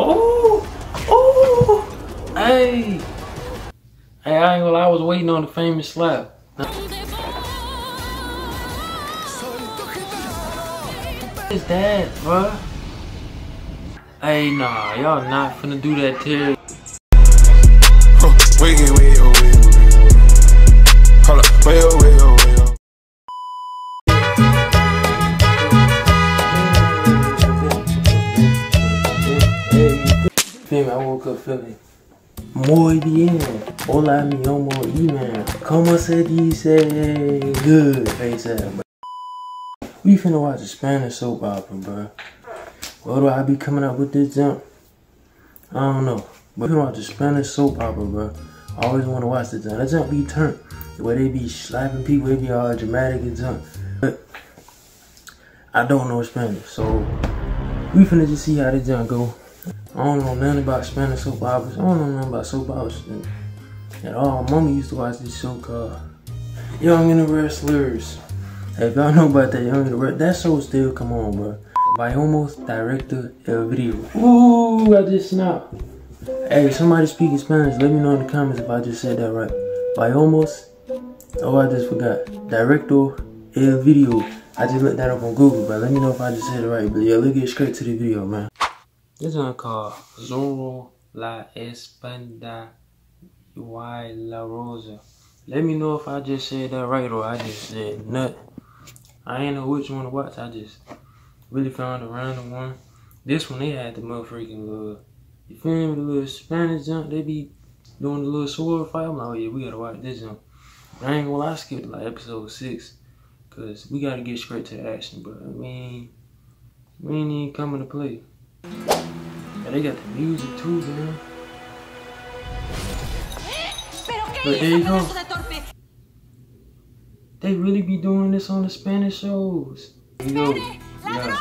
Oh, oh, hey. Hey, I ain't gonna lie, I was waiting on the famous slap. What is that, bruh? Hey, nah, y'all not finna do that to Wait, wait, wait, oh, wait, muy bien. Hola mi man. Como se dice? Good. We finna watch a Spanish soap opera, bro. What do I be coming up with this jump? I don't know. But we finna watch a Spanish soap opera, bro. I always wanna watch the jump. That jump be turned. Where they be slapping people, they be all dramatic and jump. But I don't know Spanish, so we finna just see how the jump go. I don't know nothing about Spanish soap operas. I don't know nothing about soap operas at all. Mama used to watch this show called Young and the Wrestlers. Hey, if y'all know about that Young and the Wrestlers, that show still come on, bro. By almost director El Video. Ooh, I just snapped. Hey, somebody speaking Spanish, let me know in the comments if I just said that right. By almost, oh, I just forgot. Director El Video. I just looked that up on Google, but let me know if I just said it right. But yeah, let's get straight to the video, man. This one called Zorro La Espanda y La Rosa. Let me know if I just said that right or I just said nut. I ain't know which one to watch. I just really found a random one. This one, they had the motherfucking little, you feel me, the little Spanish jump. They be doing the little sword fight. I'm like, oh yeah, we gotta watch this jump. I ain't gonna lie, I skipped like episode six. Cause we gotta get straight to the action, but I mean, we ain't even coming to play. Yeah, they got the music too, man. But there you go. They really be doing this on the Spanish shows. You go. Yeah.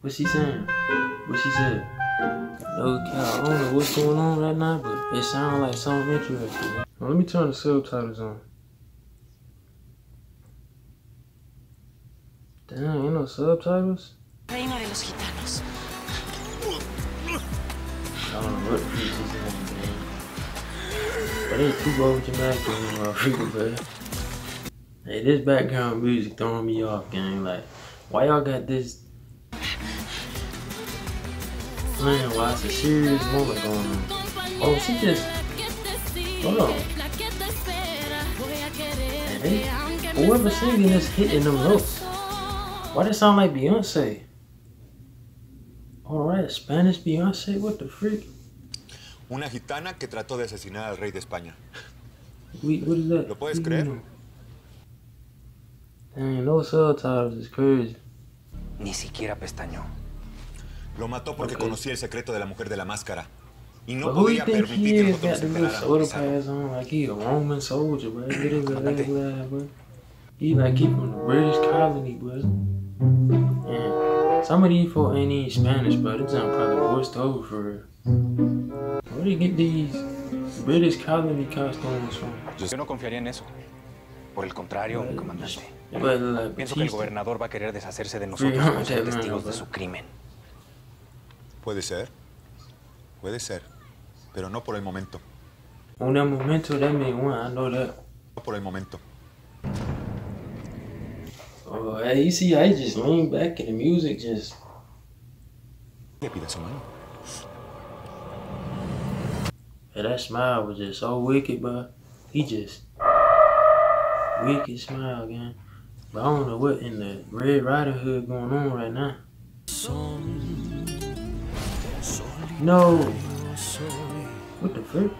What she saying? What she said? No cow. I don't know what's going on right now, but it sounds like something interesting. Now, let me turn the subtitles on. Damn, ain't no subtitles? Reina de los gitanos. I don't know what piece is in, man. But it's too over dramatic on the motherfucker, man. Hey, this background music throwing me off, gang. Like, why y'all got this? Man, why it's a serious moment going on? Oh, she just. Hold on. Man, they, whoever singing is hitting them notes. Why does it sound like Beyonce? Alright, Spanish Beyonce, what the freak? Una gitana que trató de asesinar al rey de España. We, what is that? ¿Lo puedes creer? Dang, no subtitles is crazy. Ni siquiera pestañó. Lo mató porque Ok. conocía el secreto de la mujer de la máscara. Y no But who you podía think permitir he que is? nosotros Got the nos little enteráramos soda de algo. pads on like he a Roman soldier, bro. Get his little ass, bro. He like he from the British colony, bro. And some of these folk ain't even Spanish, bro. This junk probably voiced over for real. Where do you get these British colony costumes from? Yo no confiaría en eso. Por el contrario, mi comandante. But like Pienso que el gobernador va a querer deshacerse de nosotros mano, testigos de su crimen. Puede ser. Puede ser. Pero no por el momento. One. I know that. No por el momento. Hey, you see I just leaned back and the music just. Le pide su mano. Yeah, that smile was just so wicked, bro. He just wicked smile, again. But I don't know what in the Red Riding Hood going on right now. No. What the frick?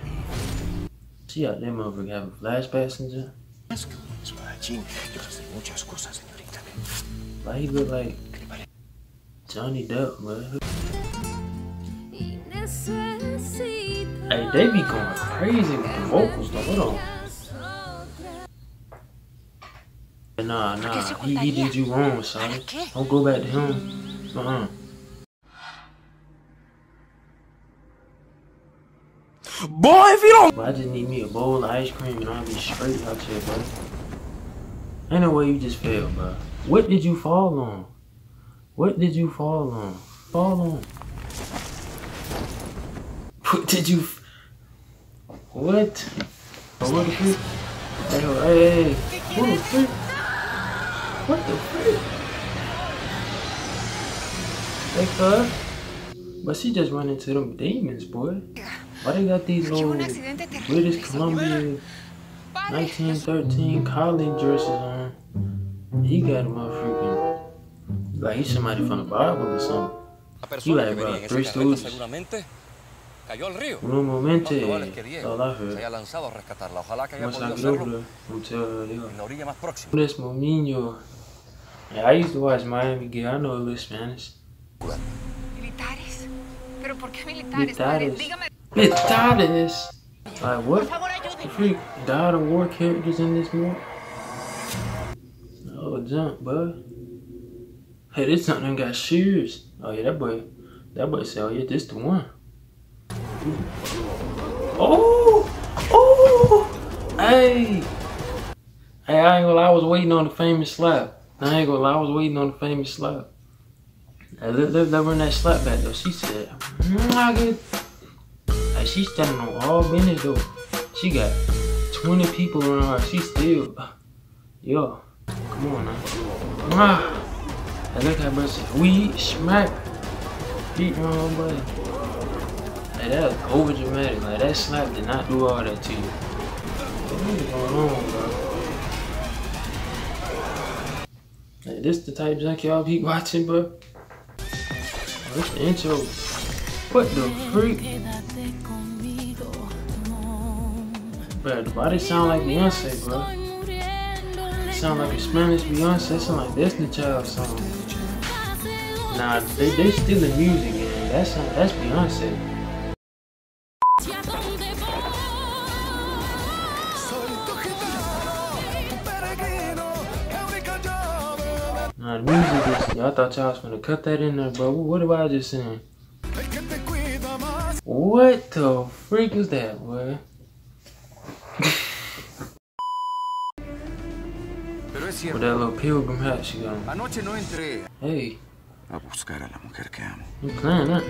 See how that motherfucker and shit? Espadachín, yo sé muchas cosas. Like he look like Johnny Depp, man. Hey, they be going crazy with the vocals though. Hold on. Nah, nah, he, he did you wrong, son. Don't go back to him. Uh-uh. Boy, if you don't. But I just need me a bowl of ice cream and I'll be straight out here, bro. Ain't no way you just fell, bro. What did you fall on? What did you fall on? Fall on. What did you? f- What? Oh, what the frick? Hey, oh, hey, hey, what the frick? What the cuz. But she just run into them demons, boy. Why they got these little British Columbia 1913 college dresses on? He got a motherfucking like he's somebody from the Bible or something. La persona like, que venía bro, en esa three carreta stooges. seguramente cayó al río. Un momento, Más probable que that's all I Diego se haya lanzado a rescatarla. Ojalá que haya podido hacerlo there, I'm telling you. en la orilla más próxima. This Momino. Yeah, I used to watch Miami Gay. I know a little Spanish. Militares. ¿Pero por qué militares. Militares. Dígame, Militares. Like what? favor, The ayúdenme. freak God of War characters in this movie? Oh, jump, bud. Hey, this something got shears. Oh yeah, that boy. That boy said, "Oh yeah, this the one." Oh, oh, hey, hey! I ain't gonna lie, I was waiting on the famous slap. I ain't gonna lie, I was waiting on the famous slap. Hey, let, let, let run that slap back though. She said, mm, "Nugget." Like she standing on all business though. She got 20 people around her. She still, yo, come on now. Ah, and look at say, we smack. Beat her own buddy. Like that was over dramatic. Like that slap did not do all that to you. What is going on, bro? Like this the type junk y'all be watching, bro? This the intro. What the freak? Bro, the body sound like Beyonce, bro. Sound like a Spanish Beyonce. Sound like Destiny Child song. Nah, they they stealing music, and that's that's Beyonce. Nah, the music is. Y'all thought y'all was gonna cut that in there, bro. What am I just saying? What the freak is that, boy? With cierto, that little pilgrim hat she got. on. anoche no entré Hey, a buscar a la mujer que amo. you playing that?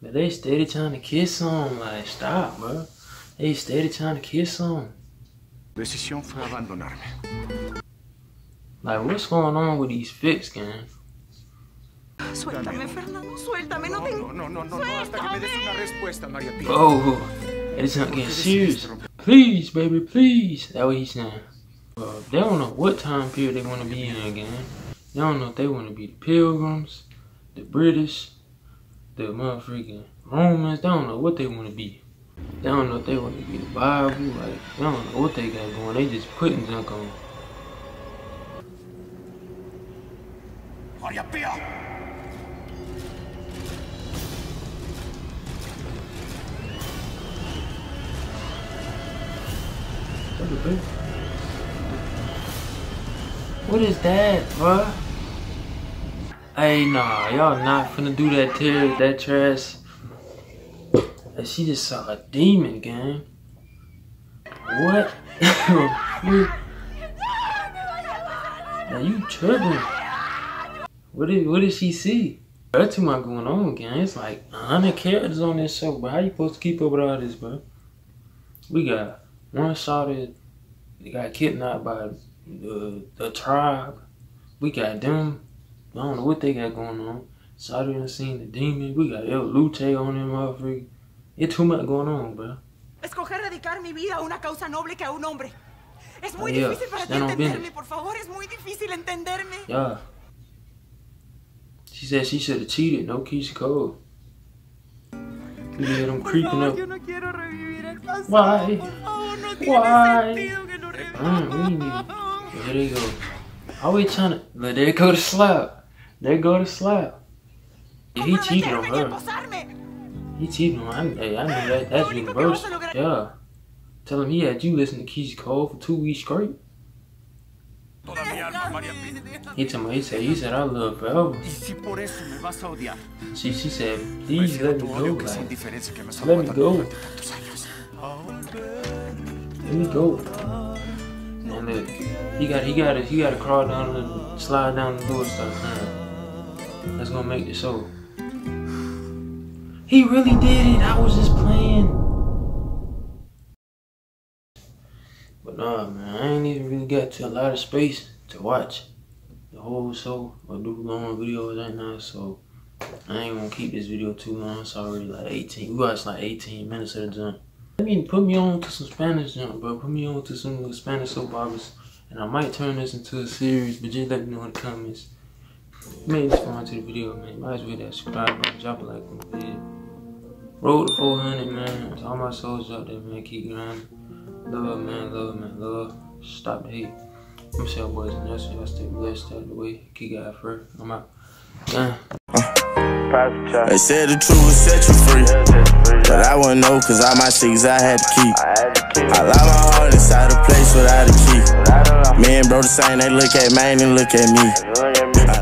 But they steady trying to kiss on, like stop, bro. They steady trying to kiss on. Decisión fue abandonarme. Like what's going on with these fix, gang? Suéltame, Fernando, suéltame, no te... No, no, no, no, no, hasta que me des una respuesta, María Pía. Oh, it's not getting serious. Please, baby, please. That what he's saying. They don't know what time period they want to be in again. They don't know if they want to be the Pilgrims, the British, the motherfucking Romans. They don't know what they want to be. They don't know if they want to be the Bible. Like they don't know what they got going. They just putting junk on. What the fuck? What is that, bruh? Hey, nah, y'all not finna do that tear, that trash. Hey, she just saw a demon, gang. What? now you tripping. What did, what did she see? That's too much going on, gang. It's like a hundred characters on this show, but how you supposed to keep up with all this, bro? We got one shouted they got kidnapped by the, the tribe. We got them. I don't know what they got going on. Saudi done seen the demon. We got El Lute on them motherfucker. It's too much going on, bro. Escoger dedicar mi vida a una causa noble que a un hombre. Es muy Yeah, difícil para ti entenderme, por favor, es muy difícil entenderme. Yeah. She said she should have cheated. No Keyshia Cole. We had them creeping favor, up. yo no quiero revivir el pasado. Why? Por favor, no tiene Why? sentido que lo Mm, we need- reviva. There they go. Always trying to. But there go the slap. There go the slap. Yeah, he cheated on her. He cheated on her. Hey, I knew that. That's Lo universal. vas a lograr- Yeah. Tell him he had you listen to Keyshia Cole for two weeks straight. Toda mi alma, María Pía. He told me, he said, he said, I love forever. Y si por eso me vas a odiar, She, she said, please let me go. odio que Like, me has let me go. durante tantos años. let me go. And look, he got, he got he got to crawl down the, slide down the door, start crying. That's gonna make the show. He really did it. I was just playing. But nah, man, I ain't even really got to a lot of space to watch the whole show or do long videos right now. So I ain't gonna keep this video too long. It's already like 18. We watched like 18 minutes of the jump. I mean, put me on to some Spanish jump, bro. Put me on to some Spanish soap operas. And I might turn this into a series, but just let me know in the comments. Made this far into the video, man. Might as well that subscribe button, drop a like on the video. Roll to 400, man. To all my souls out there, man. Keep grinding. Love, man. Love, man. Love. Stop the hate. I'm Shell Boys and that's y'all stay blessed out the way. Keep God first. I'm out. Yeah. They said the truth will set you free. But I wouldn't know cause all my secrets I had to keep. I lock my heart inside a place without a key. Me and bro the same, they look at me, they look at me.